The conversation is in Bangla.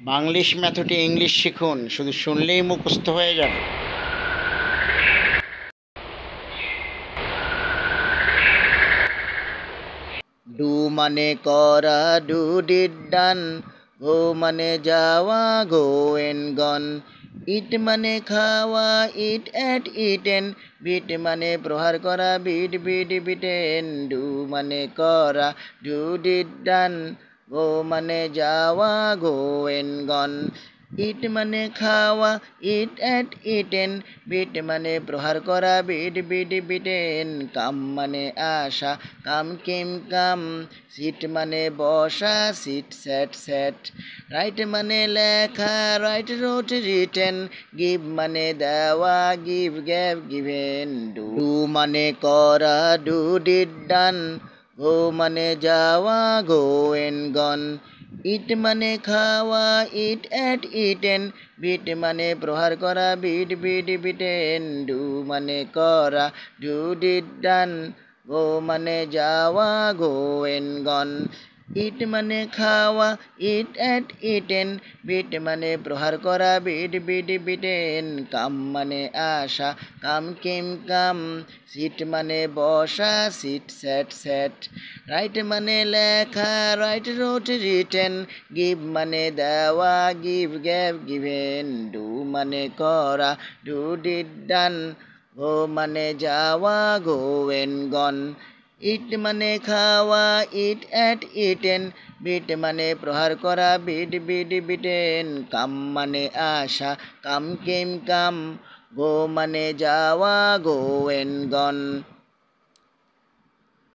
বাংলিশ মেথডে ইংলিশ শিখুন, শুধু শুনলেই মুখস্থ হয়ে যাবে। ডু মানে করা, ডু ডিড ডান, গো মানে যাওয়া, গো এন গন। ইট মানে খাওয়া, ইট অ্যাট ইটেন। বিট মানে প্রহার করা, বিট বিট, বিটেন। ডু মানে করা, ডু ডিড ডান। গো মানে যাওয়া গো এন গন। ইট মানে খাওয়া, ইট অ্যাট ইটেন। বিট মানে প্রহার করা, বিট বিট বিটেন। কাম মানে আশা, কাম কিম কাম। সিট মানে বসা, সিট স্যাট স্যাট রাইট মানে লেখা, রাইট রোট রিটেন। গিভ মানে দেওয়া, গিভ গ্যাভ গিভেন। ডু মানে করা, ডু ডিড ডান। গো মানে যাওয়া গো এন গন। ইট মানে খাওয়া, ইট অ্যাট ইটেন। বিট মানে প্রহার করা, বিট বিট, বিটেন। ডু মানে করা, ডু, ডিট, ডান। গো মানে যাওয়া গো এন গন। ইট মানে খাওয়া, ইট অ্যাট ইটেন, বিট মানে প্রহার করা, বিট বিট, বিটেন, কাম মানে আশা, কাম কিম কাম, সিট মানে বসা, সিট স্যাট স্যাট, রাইট মানে লেখা, রাইট রোট রিটেন, গিভ মানে দেওয়া, গিভ গ্যাভ গিভেন, ডু মানে করা, ডু ডিড ডান গো মানে যাওয়া, গো এন গন ইট মানে খাওয়া, ইট অ্যাট ইটেন, বিট মানে প্রহার করা, বিট বিট, বিটেন, কাম মানে আশা, কাম কিম কাম, গো মানে যাওয়া, গো এন গন।